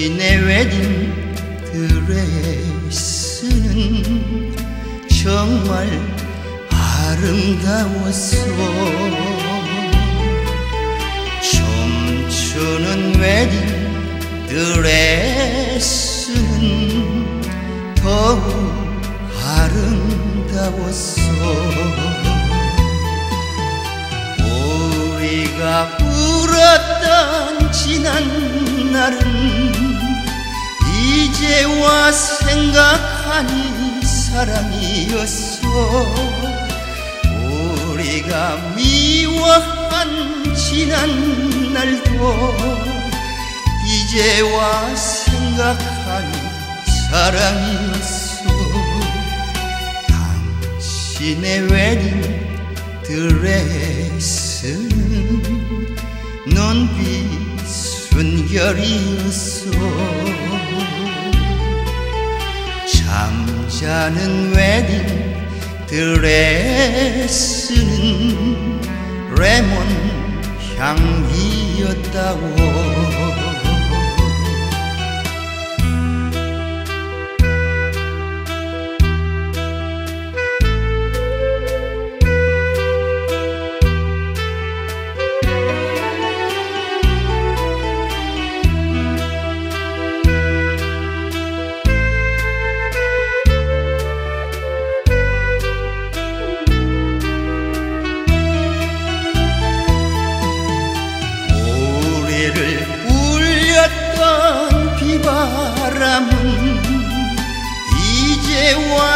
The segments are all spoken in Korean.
당신의 웨딩 드레스는 정말 아름다웠어 춤추는 웨딩 드레스는 더욱 아름다웠어 우리가 울었던 지난 날은 이제와 생각하니 사랑이었어 우리가 미워한 지난 날도 이제와 생각하니 사랑이었어 당신의 웨딩 드레스는 눈빛 순결이었어 잠자는 웨딩 드레스는 레몬 향기였다고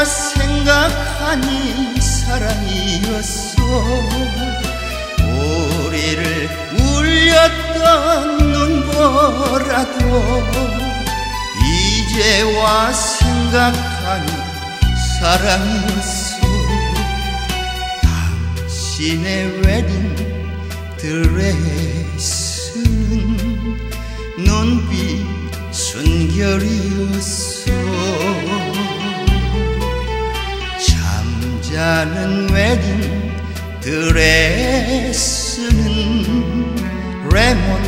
생각하니 사랑이었어 우리를 울렸던 눈보라도 이제와 생각하니 사랑이었어 당신의 웨딩 드레스는 눈빛 순결이었어 나는 웨딩 드레스는 레몬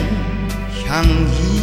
향기였다고.